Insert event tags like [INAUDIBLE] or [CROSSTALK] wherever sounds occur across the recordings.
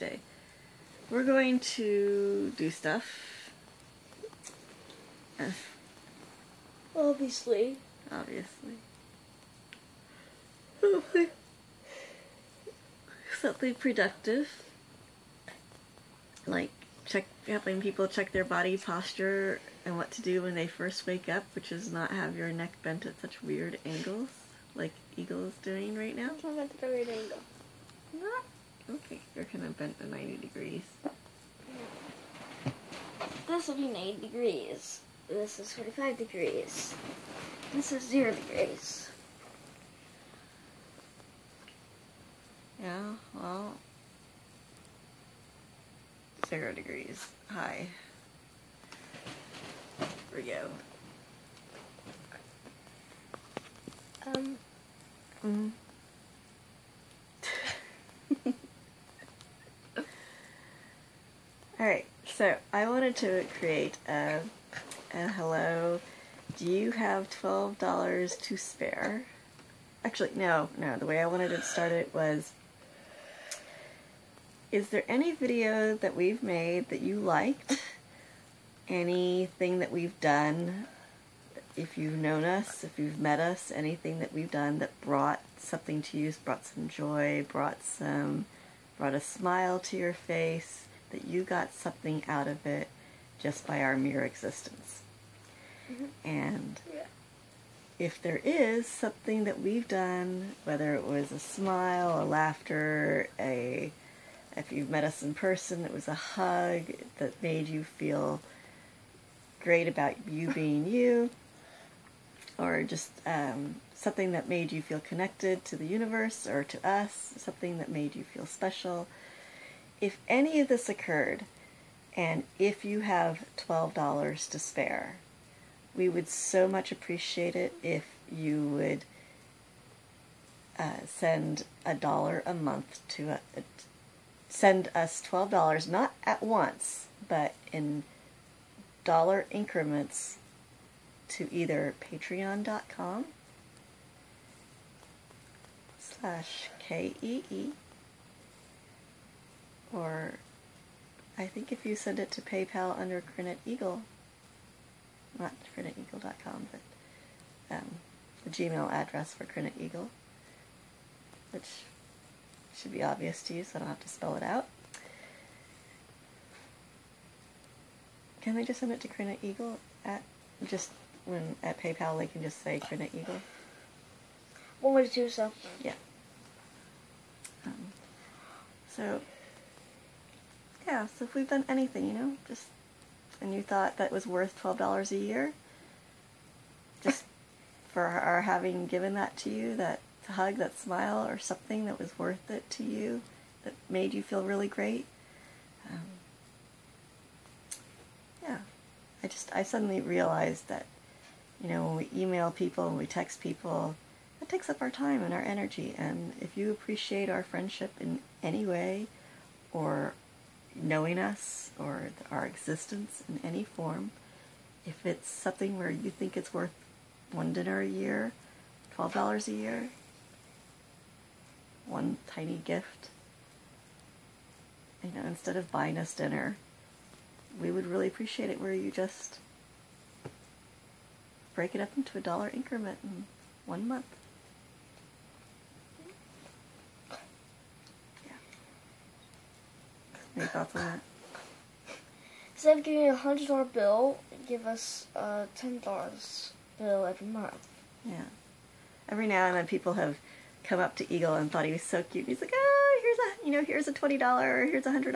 will we do today? We're going to do stuff. Obviously. obviously. [LAUGHS] Hopefully. Something productive. Like check helping people check their body posture and what to do when they first wake up, which is not have your neck bent at such weird angles like Eagle is doing right now. It's not at the right angle. Not okay, you're kind of bent at 90 degrees. This will be 90 degrees. This is 45 degrees. This is 0 degrees. Yeah, well, zero degrees high. Here we go. Um, Mm. All right, so I wanted to create a, a hello. Do you have twelve dollars to spare? Actually, no, no. The way I wanted to start it was: Is there any video that we've made that you liked? Anything that we've done if you've known us, if you've met us, anything that we've done that brought something to you, brought some joy, brought some, brought a smile to your face, that you got something out of it just by our mere existence. And yeah. if there is something that we've done, whether it was a smile, a laughter, a if you've met us in person, it was a hug that made you feel great about you [LAUGHS] being you, or just um, something that made you feel connected to the universe or to us, something that made you feel special. If any of this occurred, and if you have $12 to spare, we would so much appreciate it if you would uh, send a dollar a month to a, a, send us $12 not at once but in dollar increments to either patreon.com slash K-E-E or I think if you send it to PayPal under Credit Eagle, not crediteagle.com, but um, the Gmail address for Credit Eagle, which should be obvious to you, so I don't have to spell it out. Can they just send it to Credit Eagle at just when at PayPal they can just say Credit Eagle? One way to do so. Yeah. Um, so, yeah, so if we've done anything, you know, just, and you thought that was worth $12 a year, just [LAUGHS] for our having given that to you, that hug, that smile, or something that was worth it to you, that made you feel really great, um, yeah, I just, I suddenly realized that, you know, when we email people and we text people, that takes up our time and our energy. And if you appreciate our friendship in any way, or knowing us, or our existence in any form, if it's something where you think it's worth one dinner a year, $12 a year, one tiny gift, you know, instead of buying us dinner, we would really appreciate it where you just break it up into a dollar increment in one month. Any thoughts on that? Instead of giving you a hundred dollar bill, give us a ten dollars bill every month. Yeah. Every now and then people have come up to Eagle and thought he was so cute. He's like, oh, here's a, you know, here's a $20 or here's a $100.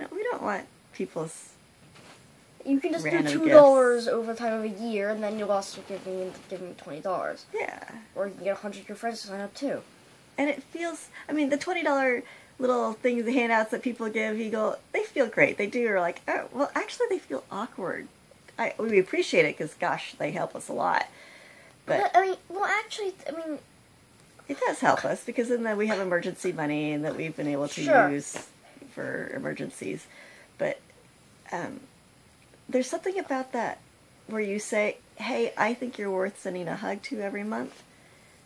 No, we don't want people's, You can just do two dollars over the time of a year, and then you'll also give me give me twenty dollars, yeah. or you can get a hundred of your friends to sign up too. And it feels, I mean, the $20 little things, the handouts that people give you go, they feel great. They do. You're like, oh, well, actually, they feel awkward. I, we appreciate it because, gosh, they help us a lot. But But I mean, well, actually, I mean, It does help us because then we have emergency money and that we've been able to Sure. use for emergencies. But um, there's something about that where you say, "Hey, I think you're worth sending a hug to every month."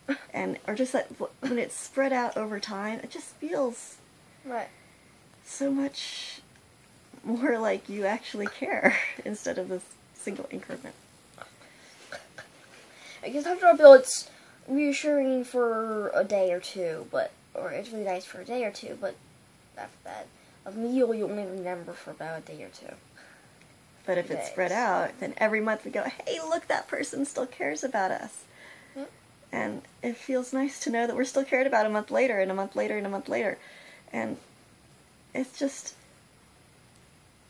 [LAUGHS] and or just that when it's spread out over time, it just feels Right. so much more like you actually care [LAUGHS] instead of this single increment. I guess after a bill, it's reassuring for a day or two, but or it's really nice for a day or two, but after that, a meal you only remember for about a day or two. But if it's spread out, then every month we go, hey, look, that person still cares about us. Yep. And it feels nice to know that we're still cared about a month later, and a month later, and a month later. And it's just,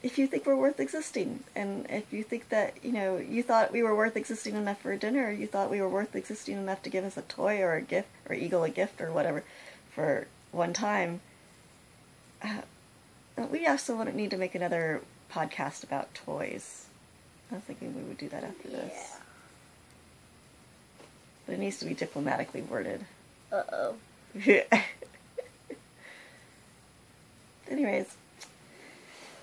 if you think we're worth existing, and if you think that, you know, you thought we were worth existing enough for a dinner, you thought we were worth existing enough to give us a toy or a gift, or Eagle a gift or whatever, for one time, uh, we also wouldn't need to make another podcast about toys. I was thinking we would do that after this. But it needs to be diplomatically worded. Uh oh. [LAUGHS] Anyways,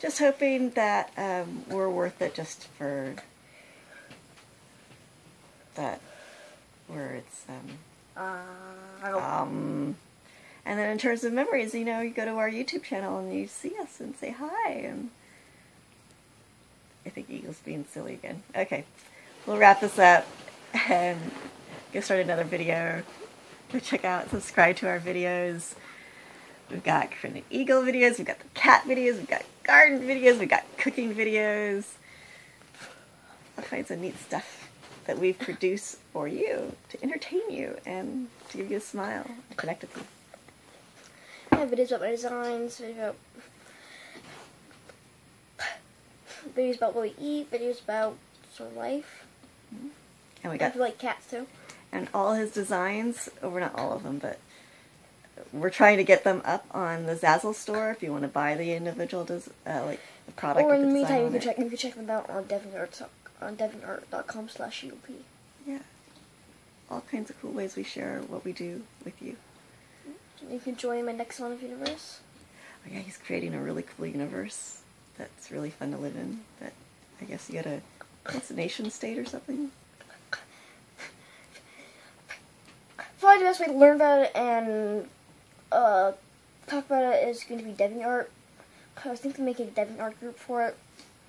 just hoping that um, we're worth it just for that where it's um, Uh, um and then in terms of memories, you know, you go to our YouTube channel and you see us and say hi and I think Eagle's being silly again. Okay. We'll wrap this up and go start another video. Go check out, subscribe to our videos. We've got Corinne Eagle videos, we've got the cat videos, we've got garden videos, we've got cooking videos. All kinds of neat stuff that we've produced for you to entertain you and to give you a smile and connect with you. I have videos about my designs, videos about videos about what we eat, videos about sort of life. Mm-hmm. And we I got like cats too. and all his designs, oh, we're not all of them, but we're trying to get them up on the Zazzle store if you want to buy the individual des- uh, like the product. Or in the the meantime, you can check you can check them out on DeviantArt on DeviantArt.com slash UP. Yeah, all kinds of cool ways we share what we do with you. You can join my next one of universe. Oh yeah, he's creating a really cool universe that's really fun to live in. That I guess you got a nation state or something. [LAUGHS] Probably the best way to learn about it and uh, talk about it is going to be DeviantArt. I was thinking making a DeviantArt group for it.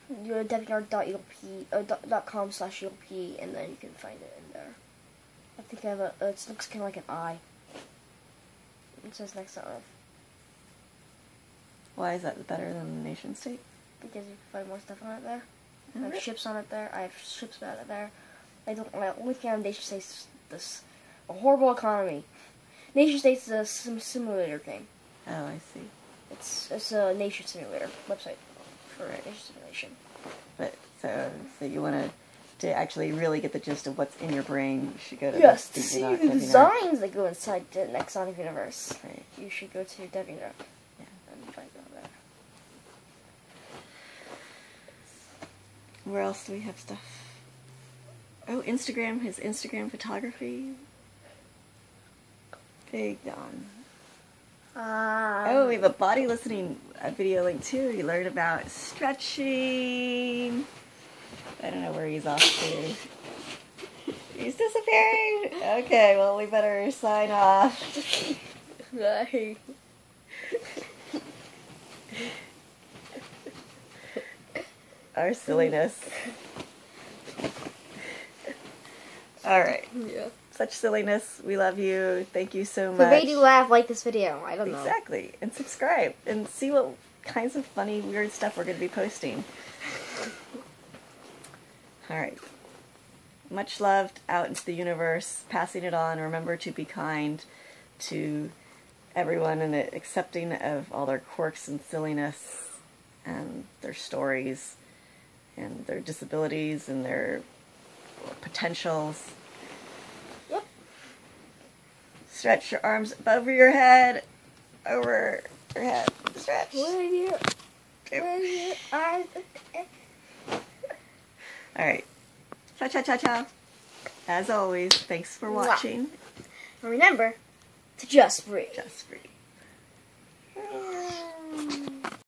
You go to deviantart.elp, uh, dot, dot com slash elp, and then you can find it in there. I think I have a, it looks kind of like an eye. It says next to Earth, Why is that better than the nation state? because you can find more stuff on it there. I have ships on it there. I have ships about it there. I don't. My only thing on NationStates is this a horrible economy. NationStates is a sim- simulator game. Oh, I see. It's it's a nation simulator website for nation simulation. But so, so you want to to actually really get the gist of what's in your brain, you should go to Yes, the to see the designs that go inside the next Sonic universe, Right. you should go to DeviantArt Yeah. and find out there. Where else do we have stuff? Oh, Instagram, his Instagram photography. Big Don. Um, Oh, we have a body listening uh, video link too. You learn about stretching. I don't know where he's off to. He's disappearing. Okay, well we better sign off. Hey. [LAUGHS] Our silliness. All right, Yeah. Such silliness. We love you. Thank you so If much. it made you laugh, like this video. I don't know. Exactly. And subscribe and see what kinds of funny, weird stuff we're going to be posting. All right. Much loved out into the universe, passing it on. Remember to be kind to everyone and accepting of all their quirks and silliness and their stories and their disabilities and their potentials. Stretch your arms above your head, over your head. Stretch. Where you? Where your arms? All right. Cha cha cha cha. As always, thanks for watching. Remember to just breathe. Just breathe. [SIGHS] [SIGHS] [SIGHS] [LAUGHS]